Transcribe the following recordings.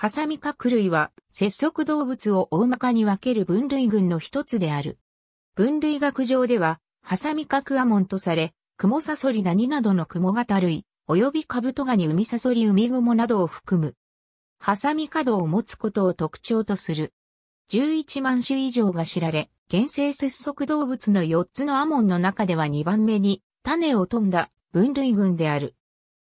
ハサミ角類は、節足動物を大まかに分ける分類群の一つである。分類学上では、ハサミ角アモンとされ、クモサソリダニなどのクモ型類、及びカブトガニウミサソリウミグモなどを含む。ハサミ角を持つことを特徴とする。11万種以上が知られ、原生節足動物の4つのアモンの中では2番目に種を飛んだ分類群である。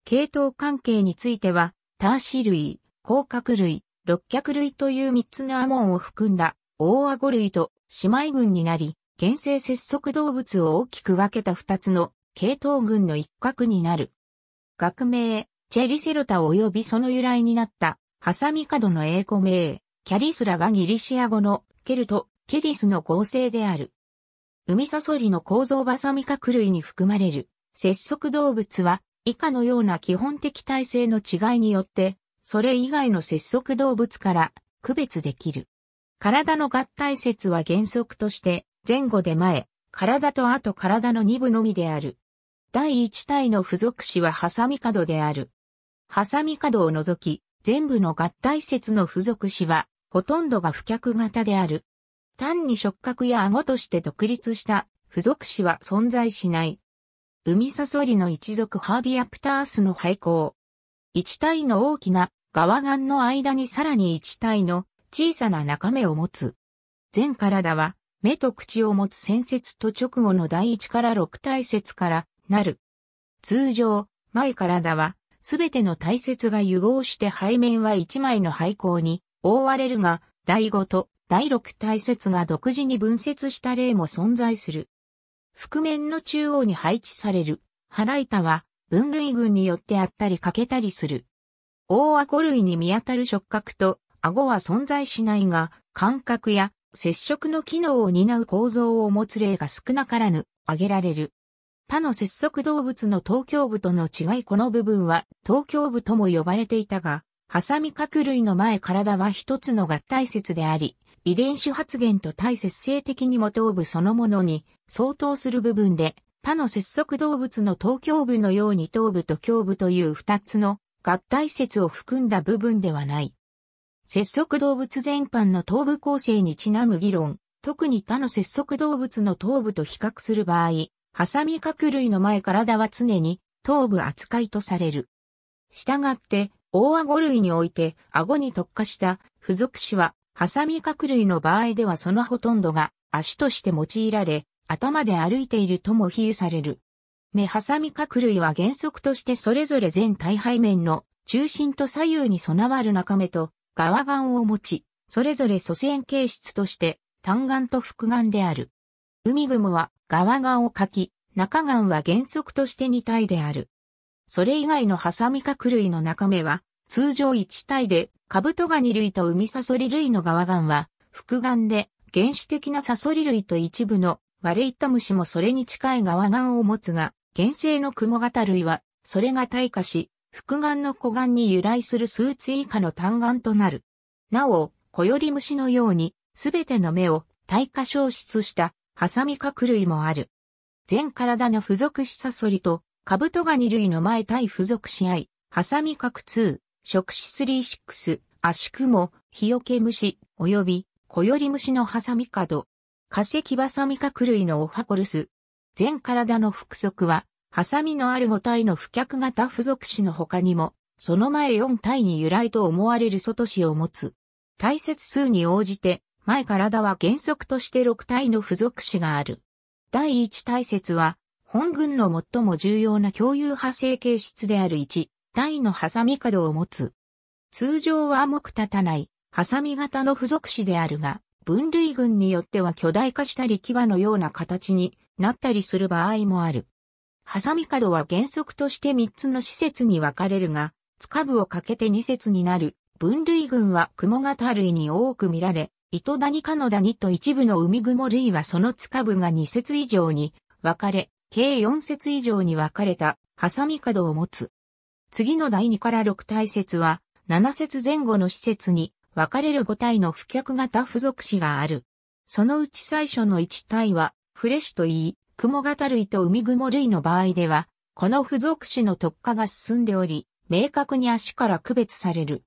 系統関係については、ターシ類、甲殻類、六脚類という3つのアモンを含んだ大顎類と姉妹群になり、原生節足動物を大きく分けた2つの系統群の一角になる。学名、チェリセロタ及びその由来になった、ハサミ角の英語名、キャリスラはギリシア語のケルト、ケリスの構成である。海サソリの構造バサミ角類に含まれる、節足動物は、以下のような基本的体制の違いによって、それ以外の節足動物から区別できる。体の合体節は原則として前後で前、体と後体の二部のみである。第一体の付属詞はハサミ角である。ハサミ角を除き、全部の合体節の付属詞は、ほとんどが不脚型である。単に触覚や顎として独立した付属詞は存在しない。海サソリの一族ハーディアプタースの廃校。一体の大きな側眼の間にさらに一体の小さな中目を持つ。全体は目と口を持つ線節と直後の第一から六体節からなる。通常、前体は、すべての体節が融合して背面は一枚の背光に覆われるが、第五と第六体節が独自に分節した例も存在する。覆面の中央に配置される、腹板は、分類群によってあったり欠けたりする。大顎類に見当たる触覚と顎は存在しないが、感覚や接触の機能を担う構造を持つ例が少なからぬ挙げられる。他の節足動物の頭胸部との違いこの部分は頭胸部とも呼ばれていたが、ハサミ角類の前体は一つの合体節であり、遺伝子発現と対節性的にも頭部そのものに相当する部分で、他の節足動物の頭胸部のように頭部と胸部という二つの合体節を含んだ部分ではない。節足動物全般の頭部構成にちなむ議論、特に他の節足動物の頭部と比較する場合、ハサミ角類の前体は常に頭部扱いとされる。したがって、大顎類において顎に特化した付属詞は、ハサミ角類の場合ではそのほとんどが足として用いられ、頭で歩いているとも比喩される。目ハサミ角類は原則としてそれぞれ全体背面の中心と左右に備わる中目と側眼を持ち、それぞれ祖先形質として単眼と複眼である。海雲は側眼を書き、中眼は原則として2体である。それ以外のハサミ角類の中目は、通常1体で、カブトガニ類と海サソリ類の側眼は、複眼で、原始的なサソリ類と一部のワレイタムシもそれに近い側眼を持つが、原生の雲型類は、それが退化し、複眼の古眼に由来する数値以下の単眼となる。なお、小より虫のように、すべての目を退化消失したハサミ角類もある。全体の付属子サソリと、カブトガニ類の前対付属し合い、ハサミ角2、触手36、アシクモ、ヒヨケムシ、及び、小より虫のハサミ角、化石バサミ角類のオファコルス。全体の複足は、ハサミのある5体の不脚型付属子の他にも、その前4体に由来と思われる外子を持つ。体節数に応じて、前体は原則として6体の付属詞がある。第一体説は、本群の最も重要な共有派生形質である1、体のハサミ角を持つ。通常は重く立たない、ハサミ型の付属詞であるが、分類群によっては巨大化したり牙のような形になったりする場合もある。ハサミ角は原則として3つの施設に分かれるが、塚部をかけて2節になる分類群は雲型類に多く見られ、糸谷かの谷と一部の海雲類はその塚部が2節以上に分かれ、計4節以上に分かれたハサミ角を持つ。次の第2から6体節は7節前後の施設に分かれる5体の不脚型付属詞がある。そのうち最初の1体はフレッシュと言い、雲型類と海雲類の場合では、この付属詞の特化が進んでおり、明確に足から区別される。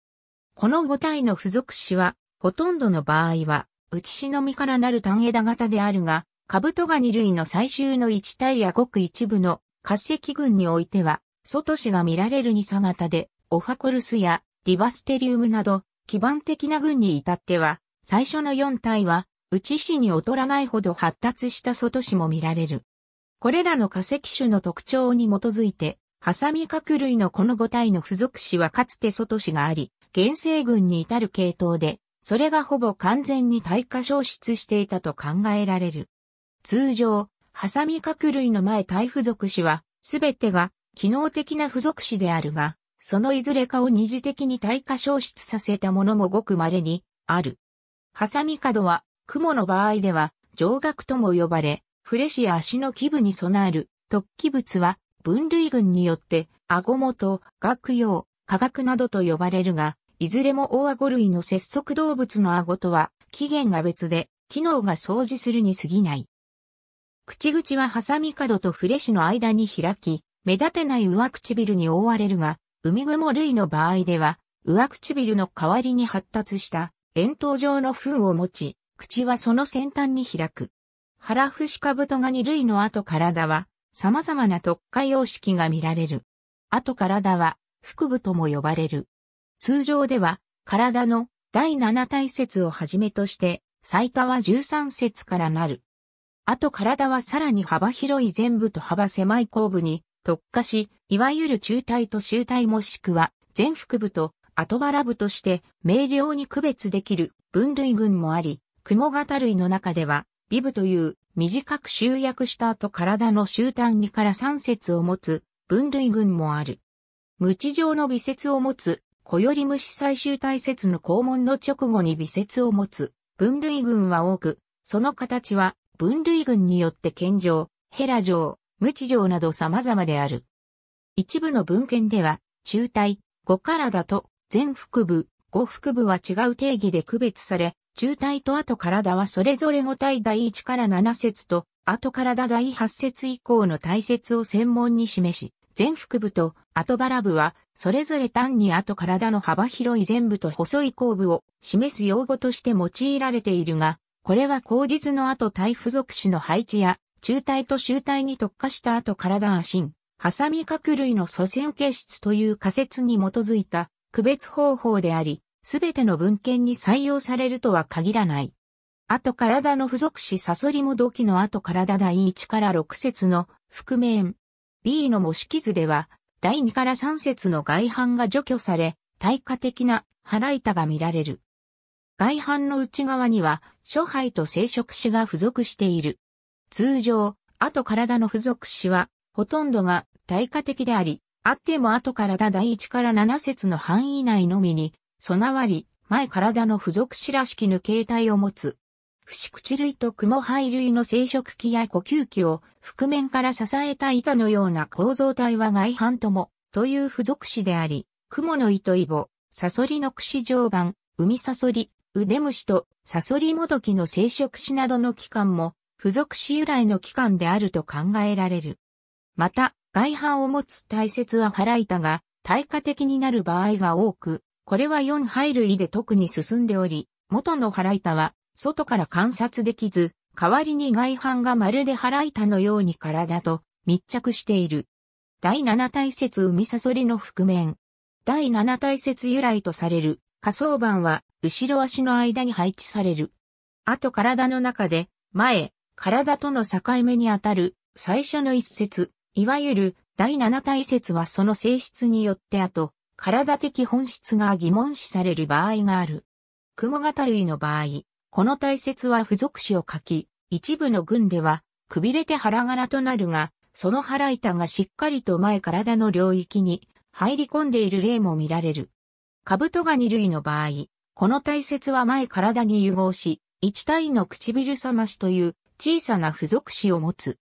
この5体の付属詞は、ほとんどの場合は、内しのみからなる単枝型であるが、カブトガニ類の最終の1体やごく一部の滑石群においては、外死が見られる二差型で、オファコルスやリバステリウムなど、基盤的な群に至っては、最初の4体は、内死に劣らないほど発達した外死も見られる。これらの化石種の特徴に基づいて、ハサミ角類のこの5体の付属詞はかつて外死があり、原生群に至る系統で、それがほぼ完全に退化消失していたと考えられる。通常、ハサミ角類の前体付属詞は、すべてが機能的な付属詞であるが、そのいずれかを二次的に退化消失させたものもごく稀にある。ハサミ角は、雲の場合では、上顎とも呼ばれ、フレシや足の基部に備える突起物は、分類群によって、顎元、顎葉、科学などと呼ばれるが、いずれも大顎類の節足動物の顎とは、起源が別で、機能が掃除するに過ぎない。口口はハサミ角とフレシの間に開き、目立てない上唇に覆われるが、海雲類の場合では、上唇の代わりに発達した円筒状の糞を持ち、口はその先端に開く。腹節カブトガニ類の後体は、様々な特化様式が見られる。後体は、腹部とも呼ばれる。通常では、体の第7体節をはじめとして、最多は13節からなる。後体はさらに幅広い全部と幅狭い後部に特化し、いわゆる中体と周体もしくは全腹部と後腹部として明瞭に区別できる分類群もあり、雲型類の中では、ビブという短く集約した後体の終端2から3節を持つ分類群もある。無地状の微節を持つ小より虫最終体節の肛門の直後に微節を持つ分類群は多く、その形は分類群によって健状、ヘラ状、無知状など様々である。一部の文献では、中体、五体と全腹部、五腹部は違う定義で区別され、中体と後体はそれぞれ五体第一から七節と、後体第八節以降の体節を専門に示し、全腹部と後腹部は、それぞれ単に後体の幅広い全部と細い後部を示す用語として用いられているが、これは口実の後体付属詞の配置や、中体と周体に特化した後体足ン、ハサミ角類の祖先形質という仮説に基づいた区別方法であり、すべての文献に採用されるとは限らない。後体の付属詞サソリモドキの後体第1から6節の覆面。B の模式図では、第2から3節の外反が除去され、対価的な腹板が見られる。外反の内側には、諸肺と生殖子が付属している。通常、後体の付属子は、ほとんどが対価的であり、あっても後体第1から7節の範囲内のみに、備わり、前体の付属子らしき抜形態を持つ。節口類と雲肺類の生殖器や呼吸器を覆面から支えた板のような構造体は外反とも、という付属詞であり、雲の糸イボ、サソリの串状板、海サソリ、腕虫とサソリモドキの生殖死などの器官も付属死由来の器官であると考えられる。また、外反を持つ大切は腹板が対価的になる場合が多く、これは4肺類で特に進んでおり、元の腹板は外から観察できず、代わりに外反がまるで腹板のように体と密着している。第7体節海サソリの覆面。第7体節由来とされる仮想板は後ろ足の間に配置される。あと体の中で、前、体との境目にあたる最初の一節、いわゆる第七体節はその性質によってあと、体的本質が疑問視される場合がある。雲型類の場合、この体節は付属詞を書き、一部の群では、くびれて腹柄となるが、その腹板がしっかりと前体の領域に入り込んでいる例も見られる。カブトガニ類の場合、この体節は前体に融合し、一体の唇冷ましという小さな付属詞を持つ。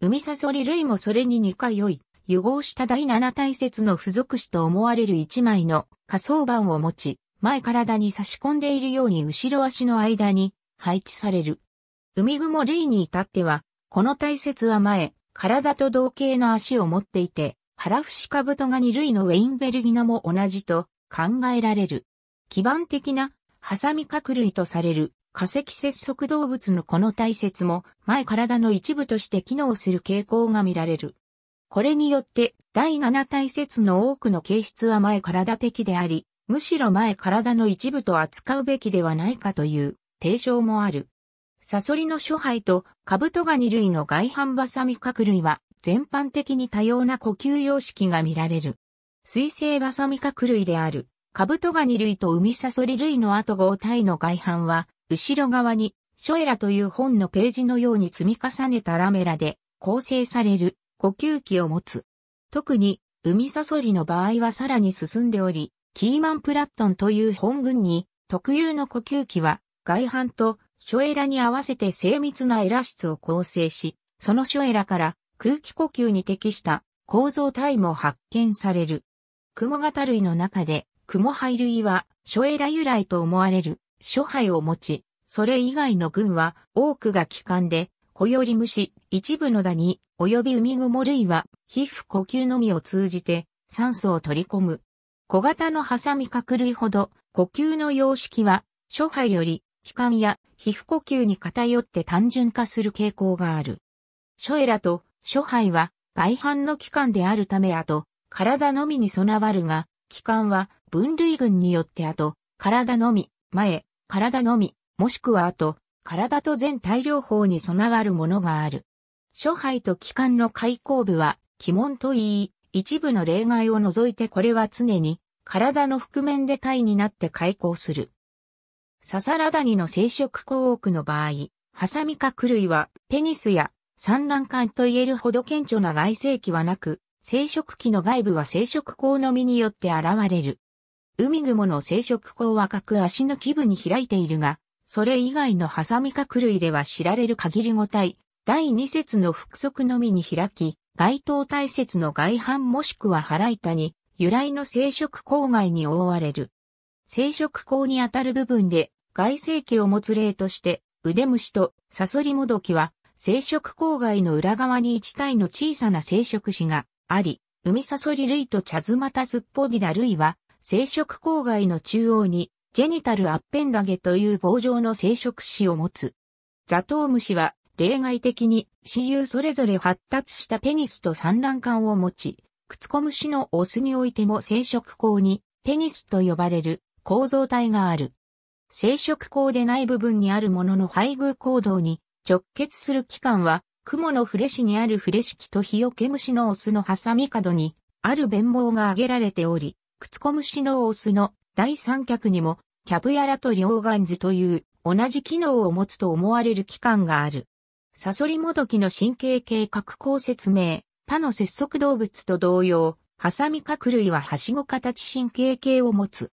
海サソリ類もそれに似通い、融合した第七体節の付属詞と思われる一枚の仮想板を持ち、前体に差し込んでいるように後ろ足の間に配置される。海雲類に至っては、この体節は前、体と同型の足を持っていて、腹節カブトガニ類のウェインベルギナも同じと考えられる。基盤的なハサミ角類とされる化石節足動物のこの体節も前体の一部として機能する傾向が見られる。これによって第七体節の多くの形質は前体的であり、むしろ前体の一部と扱うべきではないかという提唱もある。サソリの諸肺とカブトガニ類の外反バサミ角類は全般的に多様な呼吸様式が見られる。水生バサミ角類である。カブトガニ類と海サソリ類の後合体の外反は、後ろ側に、ショエラという本のページのように積み重ねたラメラで構成される呼吸器を持つ。特に、海サソリの場合はさらに進んでおり、キーマンプラットンという本群に特有の呼吸器は外反とショエラに合わせて精密なエラ質を構成し、そのショエラから空気呼吸に適した構造体も発見される。雲型類の中で、雲肺類は、ショエラ由来と思われる、諸肺を持ち、それ以外の群は、多くが気管で、小より虫、一部のダニ、及び海雲類は、皮膚呼吸のみを通じて、酸素を取り込む。小型のハサミ角類ほど、呼吸の様式は、諸肺より、気管や皮膚呼吸に偏って単純化する傾向がある。ショエラと諸肺は外反の器官であるためあと、体のみに備わるが、器官は分類群によってあと、体のみ、前、体のみ、もしくはあと、体と全体療法に備わるものがある。諸肺と器官の開口部は、鬼門と言い、一部の例外を除いてこれは常に、体の覆面で体になって開口する。ササラダニの生殖口多くの場合、ハサミ角類はペニスや産卵管と言えるほど顕著な外生器はなく、生殖器の外部は生殖口のみによって現れる。海雲の生殖口は各足の基部に開いているが、それ以外のハサミ角類では知られる限りご体、第二節の腹側のみに開き、該当体節の外反もしくは腹板に、由来の生殖口外に覆われる。生殖口にあたる部分で外生器を持つ例として、腕虫とサソリモドキは、生殖口外の裏側に一体の小さな生殖子があり、海サソリ類とチャズマタスッポディダ類は、生殖口外の中央に、ジェニタルアッペンダゲという棒状の生殖子を持つ。ザトウムシは、例外的に、雌雄それぞれ発達したペニスと産卵管を持ち、クツコムシのオスにおいても生殖口に、ペニスと呼ばれる構造体がある。生殖口でない部分にあるものの配偶行動に直結する器官は、雲のフレシにあるフレシ器とヒヨケムシのオスのハサミ角に、ある弁毛が挙げられており、ツコムシのオスの第三脚にも、キャブヤラと両眼図という同じ機能を持つと思われる器官がある。サソリモドキの神経計画構説明、他の節足動物と同様、ハサミ角類ははしご形神経系を持つ。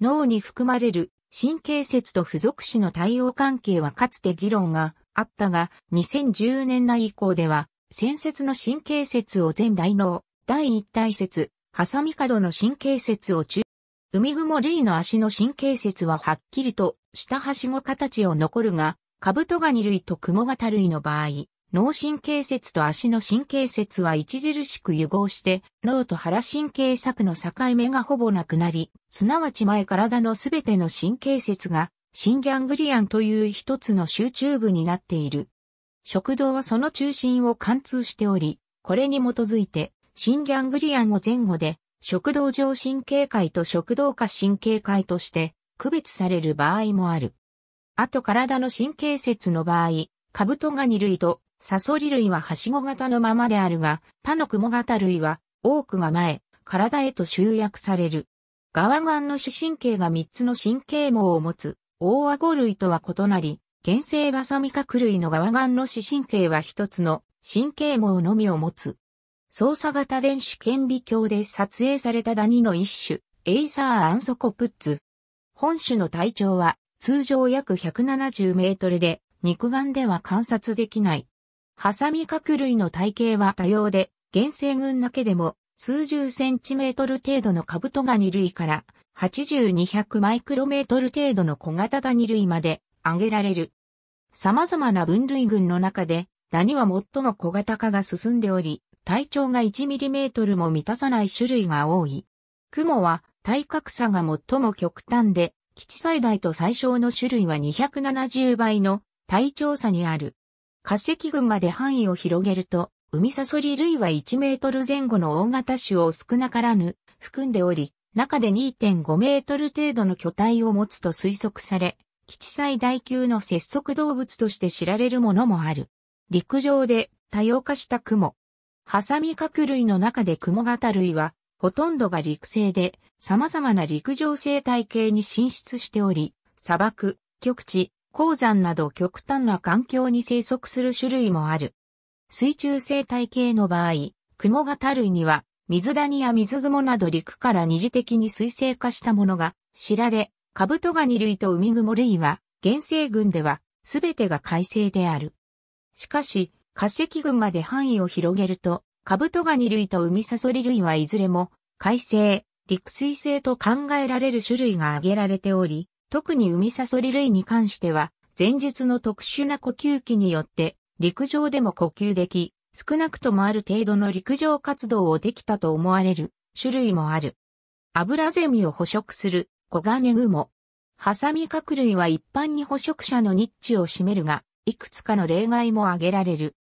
脳に含まれる神経節と付属詞の対応関係はかつて議論があったが、2010年代以降では、先節の神経節を全大脳、第一体節、ハサミ角の神経節を中、海雲類の足の神経節ははっきりと下はしご形を残るが、カブトガニ類とクモ型類の場合、脳神経節と足の神経節は著しく融合して、脳と腹神経索の境目がほぼなくなり、すなわち前体のすべての神経節が、シンギャングリアンという一つの集中部になっている。食道はその中心を貫通しており、これに基づいて、シンギャングリアンを前後で、食道上神経界と食道下神経界として区別される場合もある。あと体の神経節の場合、カブトガニ類とサソリ類ははしご型のままであるが、他の雲型類は多くが前、体へと集約される。側眼の視神経が3つの神経網を持つ大顎類とは異なり、原生バサミカク類の側眼の視神経は1つの神経網のみを持つ。操作型電子顕微鏡で撮影されたダニの一種、 Aceria anthocoptes。本種の体長は通常約170メートルで肉眼では観察できない。ハサミ角類の体型は多様で、現生群だけでも数十センチメートル程度のカブトガニ類から80-200マイクロメートル程度の小型ダニ類まで挙げられる。様々な分類群の中でダニは最も小型化が進んでおり、体長が1ミリメートルも満たさない種類が多い。雲は体格差が最も極端で、基地最大と最小の種類は270倍の体長差にある。化石群まで範囲を広げると、海サソリ類は1メートル前後の大型種を少なからぬ含んでおり、中で2.5メートル程度の巨体を持つと推測され、基地最大級の節足動物として知られるものもある。陸上で多様化した雲。ハサミ角類の中で雲型類は、ほとんどが陸生で、様々な陸上生態系に進出しており、砂漠、極地、鉱山など極端な環境に生息する種類もある。水中生態系の場合、雲型類には、水谷や水雲など陸から二次的に水生化したものが知られ、カブトガニ類と海雲類は、原生群では、すべてが海生である。しかし、化石群まで範囲を広げると、カブトガニ類と海サソリ類はいずれも、海生、陸水生と考えられる種類が挙げられており、特に海サソリ類に関しては、前述の特殊な呼吸器によって陸上でも呼吸でき、少なくともある程度の陸上活動をできたと思われる種類もある。油ゼミを捕食する小金グモ。ハサミ角類は一般に捕食者のニッチを占めるが、いくつかの例外も挙げられる。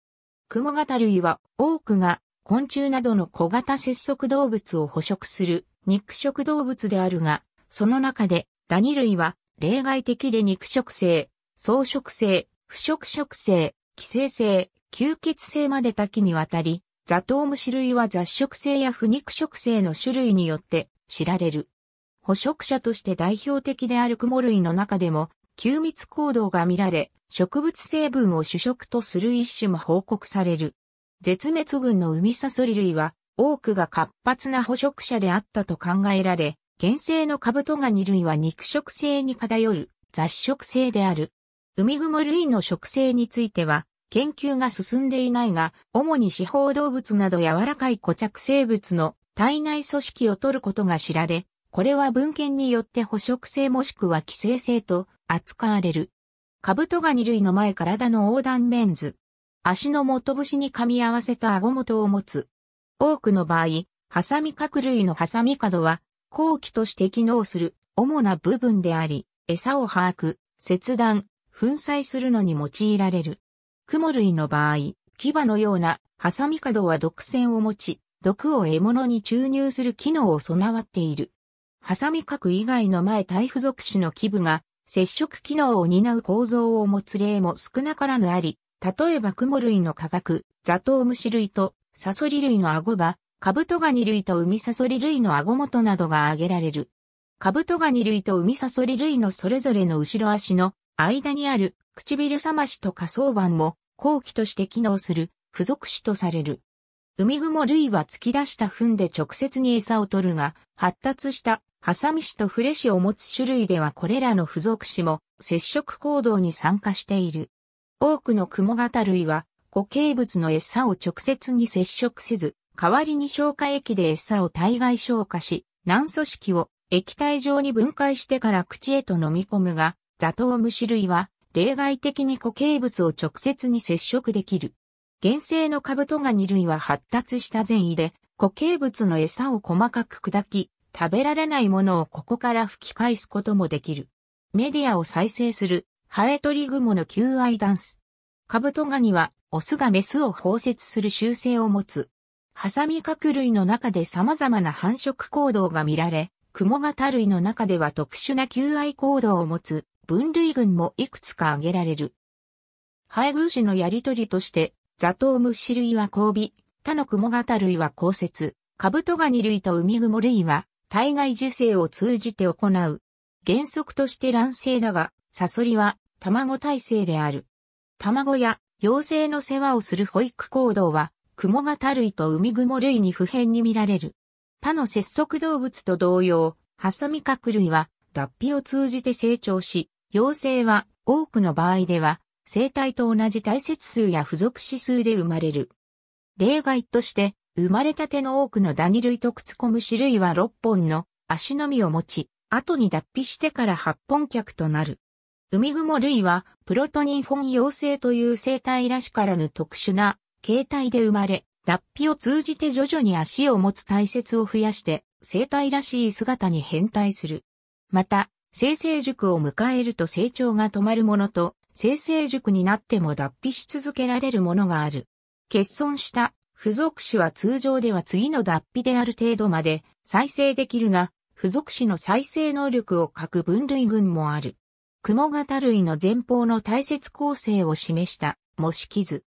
雲型類は多くが昆虫などの小型節足動物を捕食する肉食動物であるが、その中でダニ類は例外的で肉食性、草食性、不食食性、寄生性、吸血性まで多岐にわたり、ザトウムシ類は雑食性や不肉食性の種類によって知られる。捕食者として代表的である雲類の中でも、吸密行動が見られ、植物成分を主食とする一種も報告される。絶滅群の海サソリ類は、多くが活発な捕食者であったと考えられ、原生のカブトガニ類は肉食性に偏る雑食性である。海雲類の食性については、研究が進んでいないが、主に四方動物など柔らかい固着生物の体内組織を取ることが知られ、これは文献によって捕食性もしくは寄生性と扱われる。カブトガニ類の前体の横断メンズ。足の元節に噛み合わせた顎元を持つ。多くの場合、ハサミ角類のハサミ角は、後期として機能する主な部分であり、餌を把握、切断、粉砕するのに用いられる。雲類の場合、牙のようなハサミ角は毒腺を持ち、毒を獲物に注入する機能を備わっている。ハサミ角以外の前体付属種の基部が接触機能を担う構造を持つ例も少なからぬあり、例えば雲類の科学、ザトウムシ類とサソリ類の顎場、カブトガニ類と海サソリ類の顎元などが挙げられる。カブトガニ類と海サソリ類のそれぞれの後ろ足の間にある唇冷ましと下層板も後期として機能する付属種とされる。海雲類は突き出した糞で直接に餌を取るが、発達したハサミ種とフレ種を持つ種類ではこれらの付属種も接触行動に参加している。多くの雲型類は固形物の餌を直接に接触せず、代わりに消化液で餌を体外消化し、軟組織を液体状に分解してから口へと飲み込むが、ザトウムシ類は例外的に固形物を直接に接触できる。原生のカブトガニ類は発達した善意で固形物の餌を細かく砕き、食べられないものをここから吹き返すこともできる。メディアを再生するハエトリグモの求愛ダンス。カブトガニはオスがメスを包摂する習性を持つ。ハサミ角類の中で様々な繁殖行動が見られ、クモ型類の中では特殊な求愛行動を持つ分類群もいくつか挙げられる。配偶種のやりとりとして、ザトウムシ類は交尾、他のクモ型類は交接、カブトガニ類とウミグモ類は体外受精を通じて行う。原則として卵生だが、サソリは卵体生である。卵や幼生の世話をする保育行動は、クモ型類とウミグモ類に普遍に見られる。他の節足動物と同様、ハサミ角類は脱皮を通じて成長し、幼生は多くの場合では生体と同じ体節数や付属指数で生まれる。例外として生まれたての多くのダニ類とクツコムシ類は6本の足のみを持ち、後に脱皮してから8本脚となる。ウミグモ類はプロトニンフォン幼生という生体らしからぬ特殊な形態で生まれ、脱皮を通じて徐々に足を持つ体節を増やして生態らしい姿に変態する。また、生成熟を迎えると成長が止まるものと、生成熟になっても脱皮し続けられるものがある。欠損した付属詞は通常では次の脱皮である程度まで再生できるが、付属詞の再生能力を欠く分類群もある。雲型類の前方の大切構成を示した模式図。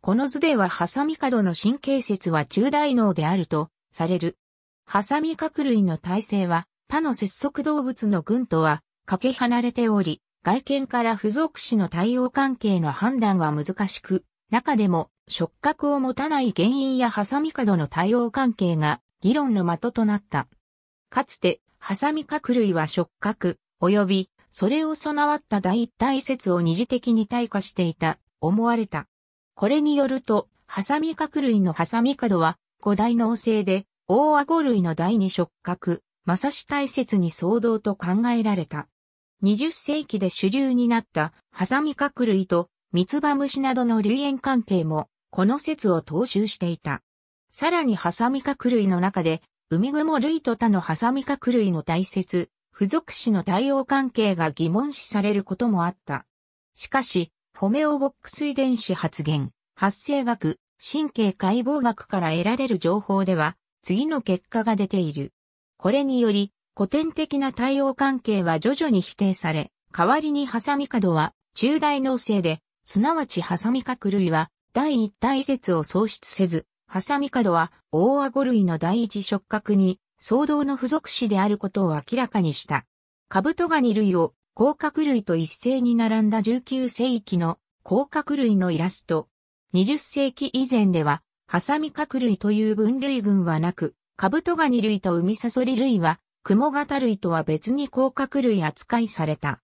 この図ではハサミ角の神経節は中大脳であるとされる。ハサミ角類の体制は他の節足動物の群とはかけ離れており、外見から付属詞の対応関係の判断は難しく、中でも触覚を持たない原因やハサミ角の対応関係が議論の的となった。かつて、ハサミ角類は触覚、及び、それを備わった第一体説を二次的に退化していた、思われた。これによると、ハサミ角類のハサミ角は、古代脳性で、大顎類の第二触覚、まさし体説に相当と考えられた。20世紀で主流になったハサミ角類とミツバムシなどの類縁関係もこの説を踏襲していた。さらにハサミ角類の中で海雲類と他のハサミ角類の大説、付属詞の対応関係が疑問視されることもあった。しかし、ホメオボックス遺伝子発現、発生学、神経解剖学から得られる情報では、次の結果が出ている。これにより、古典的な対応関係は徐々に否定され、代わりにハサミ角は中大脳性で、すなわちハサミ角類は第一体説を創出せず、ハサミ角は大顎類の第一触覚に相動の付属詞であることを明らかにした。カブトガニ類を甲殻類と一斉に並んだ19世紀の甲殻類のイラスト。20世紀以前では、ハサミ角類という分類群はなく、カブトガニ類とウミサソリ類は、雲型類とは別に甲殻類扱いされた。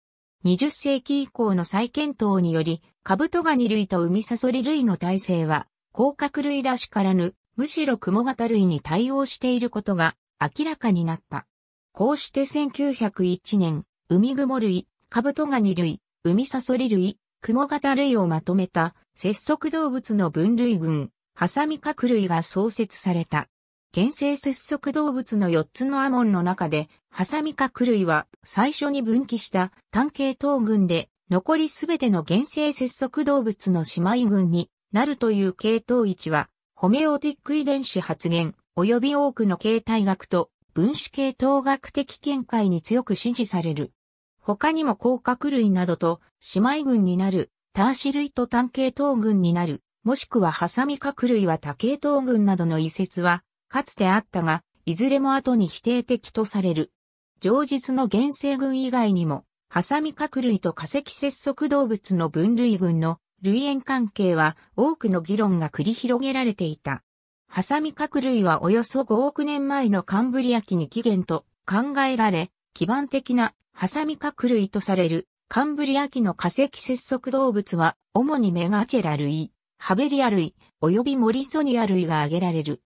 20世紀以降の再検討により、カブトガニ類とウミサソリ類の体制は、甲殻類らしからぬ、むしろ雲型類に対応していることが明らかになった。こうして1901年、ウミグモ類、カブトガニ類、ウミサソリ類、雲型類をまとめた、節足動物の分類群、ハサミカク類が創設された。原生節足動物の4つのアモンの中で、ハサミカク類は最初に分岐した単系統群で、残りすべての原生節足動物の姉妹群になるという系統位置は、ホメオティック遺伝子発現、及び多くの形態学と分子系統学的見解に強く支持される。他にも甲殻類などと姉妹群になる、ターシ類と単系統群になる、もしくはハサミ角類は多系統群などの遺説は、かつてあったが、いずれも後に否定的とされる。上実の原生群以外にも、ハサミ角類と化石節足動物の分類群の類縁関係は多くの議論が繰り広げられていた。ハサミ角類はおよそ5億年前のカンブリア紀に起源と考えられ、基盤的なハサミ角類とされるカンブリア紀の化石節足動物は主にメガチェラ類、ハベリア類、及びモリソニア類が挙げられる。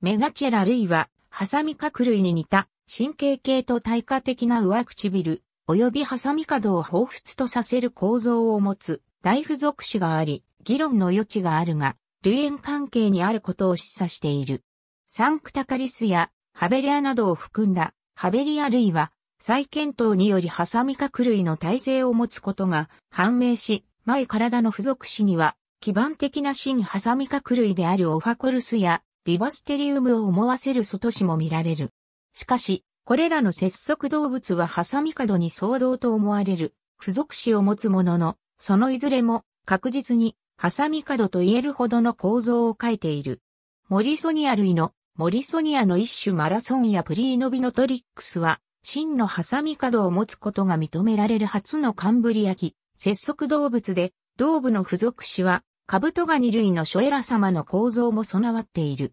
メガチェラ類は、ハサミ角類に似た神経系と対価的な上唇、及びハサミ角を彷彿とさせる構造を持つ大付属詞があり、議論の余地があるが、類縁関係にあることを示唆している。サンクタカリスやハベリアなどを含んだハベリア類は、再検討によりハサミ角類の体制を持つことが判明し、前体の付属詞には、基盤的な新ハサミ角類であるオファコルスやリバステリウムを思わせる外子も見られる。しかし、これらの節足動物はハサミ角に相当と思われる付属詞を持つものの、そのいずれも確実にハサミ角と言えるほどの構造を描いている。モリソニア類のモリソニアの一種マラソンやプリーノビノトリックスは真のハサミ角を持つことが認められる初のカンブリア紀、節足動物で、同部の付属詞はカブトガニ類のショエラ様の構造も備わっている。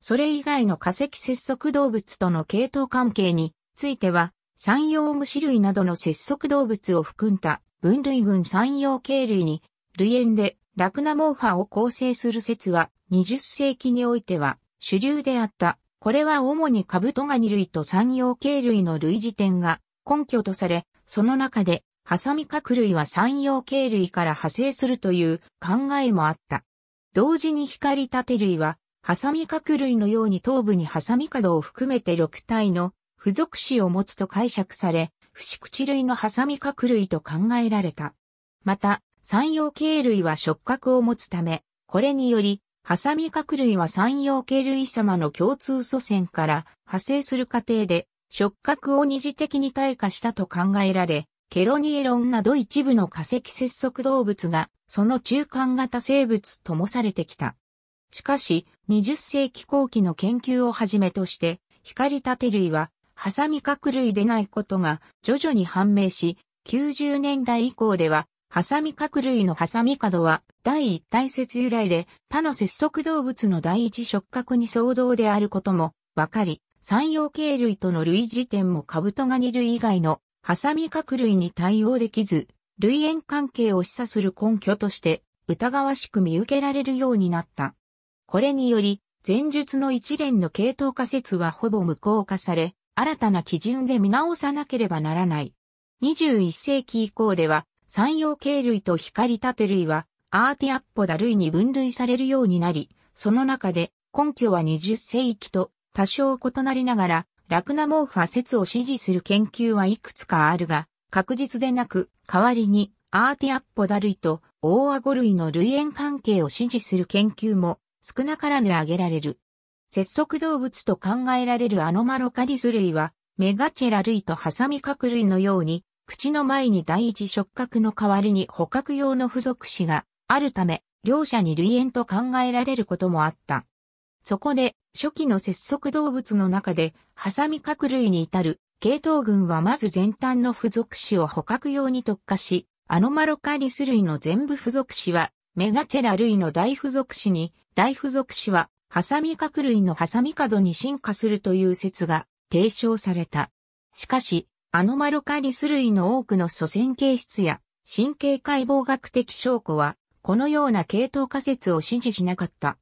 それ以外の化石節足動物との系統関係については、山陽虫類などの節足動物を含んだ分類群山陽系類に、類縁でラクナモーファを構成する説は20世紀においては主流であった。これは主にカブトガニ類と山陽系類の類似点が根拠とされ、その中でハサミ角類は山陽系類から派生するという考えもあった。同時に光縦類はハサミ角類のように頭部にハサミ角を含めて6体の付属詞を持つと解釈され、不死口類のハサミ角類と考えられた。また、三葉形類は触覚を持つため、これにより、ハサミ角類は三葉形類様の共通祖先から派生する過程で、触覚を二次的に退化したと考えられ、ケロニエロンなど一部の化石節足動物が、その中間型生物ともされてきた。しかし、20世紀後期の研究をはじめとして、光立類は、ハサミ角類でないことが徐々に判明し、90年代以降では、ハサミ角類のハサミ角は第一体説由来で他の節足動物の第一触覚に相当であることも分かり、三葉形類との類似点もカブトガニ類以外のハサミ角類に対応できず、類縁関係を示唆する根拠として疑わしく見受けられるようになった。これにより、前述の一連の系統仮説はほぼ無効化され、新たな基準で見直さなければならない。21世紀以降では、三葉形類と光立類はアーティアッポダ類に分類されるようになり、その中で根拠は20世紀と多少異なりながら、ラクナモーファ説を支持する研究はいくつかあるが、確実でなく、代わりにアーティアッポダ類と大アゴ類の類縁関係を支持する研究も少なからぬ挙げられる。節足動物と考えられるアノマロカリス類は、メガチェラ類とハサミ角類のように、口の前に第一触覚の代わりに捕獲用の付属詞があるため、両者に類縁と考えられることもあった。そこで、初期の節足動物の中で、ハサミ角類に至る、系統群はまず前端の付属詞を捕獲用に特化し、アノマロカリス類の全部付属詞は、メガテラ類の大付属詞に、大付属詞は、ハサミ角類のハサミ角に進化するという説が提唱された。しかし、アノマロカリス類の多くの祖先形質や神経解剖学的証拠は、このような系統仮説を支持しなかった。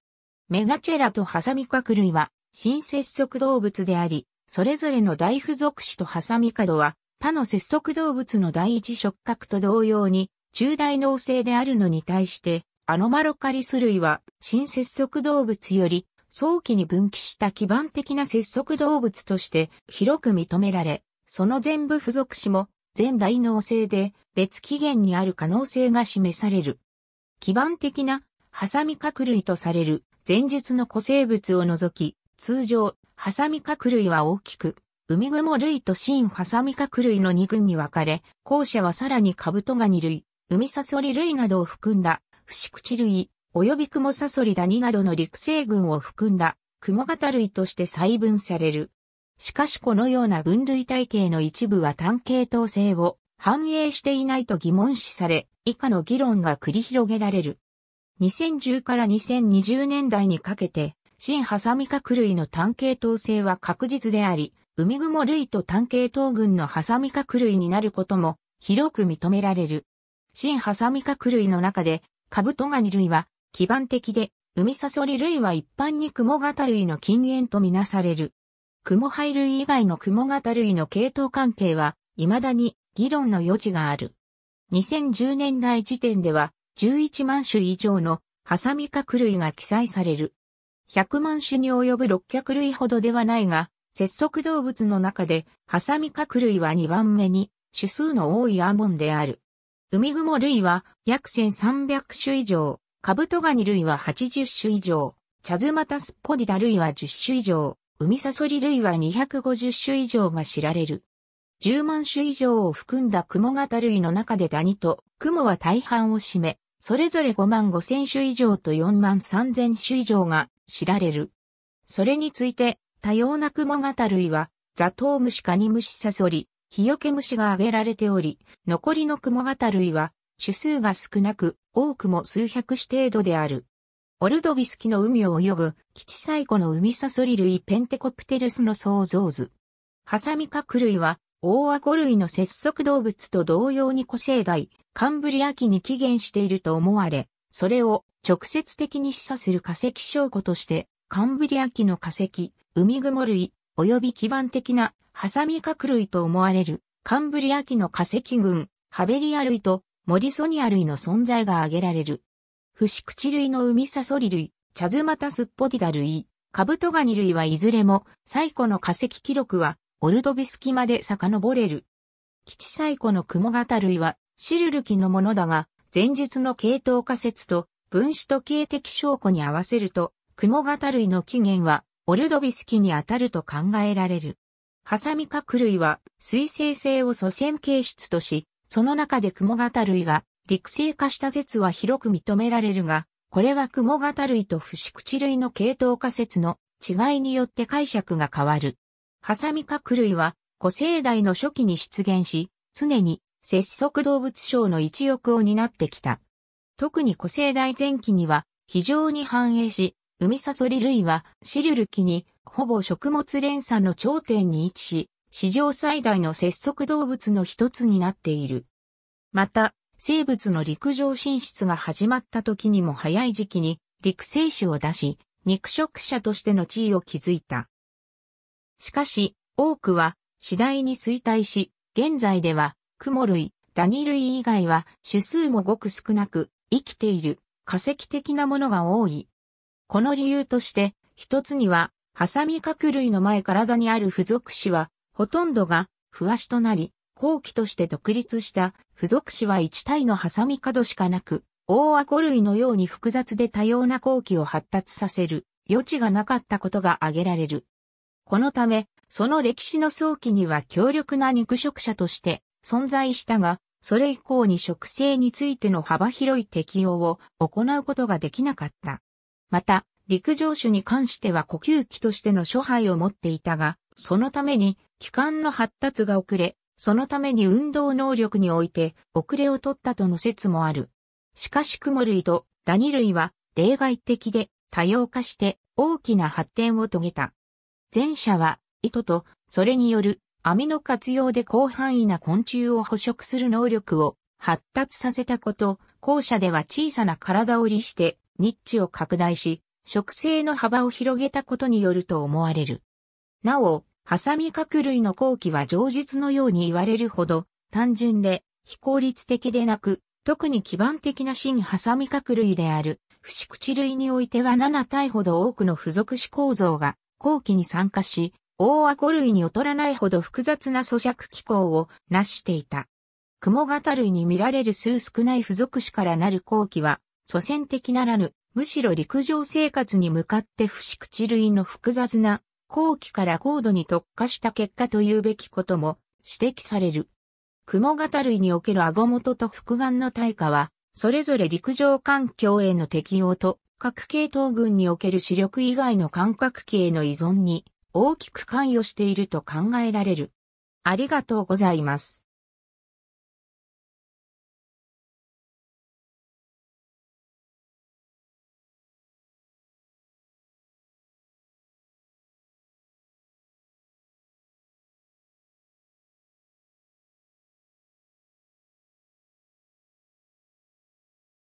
メガチェラとハサミ角類は、新節足動物であり、それぞれの大付属詞とハサミ角は、他の節足動物の第一触覚と同様に、中大脳性であるのに対して、アノマロカリス類は、新節足動物より、早期に分岐した基盤的な節足動物として広く認められ、その全部付属詞も全大脳性で別起源にある可能性が示される。基盤的なハサミ角類とされる前述の古生物を除き、通常、ハサミ角類は大きく、海雲類と新ハサミ角類の二群に分かれ、後者はさらにカブトガニ類、海サソリ類などを含んだ、不死口類、及びクモサソリダニなどの陸生群を含んだ、クモ型類として細分される。しかしこのような分類体系の一部は単系統性を反映していないと疑問視され、以下の議論が繰り広げられる。2010から2020年代にかけて、新ハサミ角類の単系統性は確実であり、海雲類と単系統群のハサミ角類になることも広く認められる。新ハサミ角類の中で、カブトガニ類は基盤的で、海サソリ類は一般に雲型類の禁煙とみなされる。雲灰類以外の雲型類の系統関係は、未だに議論の余地がある。2010年代時点では、11万種以上のハサミ角類が記載される。100万種に及ぶ600類ほどではないが、節足動物の中で、ハサミ角類は2番目に、種数の多いアモンである。海雲類は約1300種以上、カブトガニ類は80種以上、チャズマタスポディダ類は10種以上、海サソリ類は250種以上が知られる。10万種以上を含んだ雲型類の中でダニと雲は大半を占め、それぞれ5万5千種以上と4万3千種以上が知られる。それについて多様な雲型類はザトウムシカニムシサソリ、ヒヨケムシが挙げられており、残りの雲型類は種数が少なく多くも数百種程度である。オルドビスキの海を泳ぐ、基地サイコの海サソリ類ペンテコプテルスの創造図。ハサミ角類は、大アゴ類の節足動物と同様に古生代、カンブリア紀に起源していると思われ、それを直接的に示唆する化石証拠として、カンブリア紀の化石、海雲類、及び基盤的なハサミ角類と思われるカンブリア紀の化石群、ハベリア類とモリソニア類の存在が挙げられる。不死口類の海サソリ類、チャズマタスッポディダ類、カブトガニ類はいずれも最古の化石記録はオルドビスキまで遡れる。基地最古の雲型類はシルル紀のものだが、前述の系統仮説と分子時計的証拠に合わせると、雲型類の起源はオルドビス紀にあたると考えられる。ハサミ核類は水生性を祖先形質とし、その中で雲型類が陸生化した説は広く認められるが、これは雲型類と不死口類の系統仮説の違いによって解釈が変わる。ハサミ核類は古生代の初期に出現し、常に節足動物賞の一翼を担ってきた。特に古生代前期には非常に繁栄し、海サソリ類はシルル期にほぼ食物連鎖の頂点に位置し、史上最大の節足動物の一つになっている。また、生物の陸上進出が始まった時にも早い時期に陸生種を出し、肉食者としての地位を築いた。しかし、多くは次第に衰退し、現在では、雲類、ダニ類以外は種数もごく少なく、生きている化石的なものが多い。この理由として、一つには、ハサミ核類の前体にある付属種は、ほとんどが、不足となり、後期として独立した付属種は一体のハサミ角しかなく、大アコ類のように複雑で多様な後期を発達させる余地がなかったことが挙げられる。このため、その歴史の早期には強力な肉食者として存在したが、それ以降に食性についての幅広い適用を行うことができなかった。また、陸上種に関しては呼吸器としての諸配を持っていたが、そのために器官の発達が遅れ、そのために運動能力において遅れを取ったとの説もある。しかし雲類とダニ類は例外的で多様化して大きな発展を遂げた。前者は糸とそれによる網の活用で広範囲な昆虫を捕食する能力を発達させたこと、後者では小さな体を利してニッチを拡大し、食性の幅を広げたことによると思われる。なお、ハサミ核類の後期は上述のように言われるほど単純で非効率的でなく、特に基盤的な新ハサミ核類である、不死口類においては7体ほど多くの付属種構造が後期に参加し、大アコ類に劣らないほど複雑な咀嚼機構を成していた。雲型類に見られる数少ない付属種からなる後期は、祖先的ならぬ、むしろ陸上生活に向かって不死口類の複雑な後期から高度に特化した結果と言うべきことも指摘される。雲型類における顎元と複眼の対価は、それぞれ陸上環境への適応と各系統群における視力以外の感覚器への依存に大きく関与していると考えられる。ありがとうございます。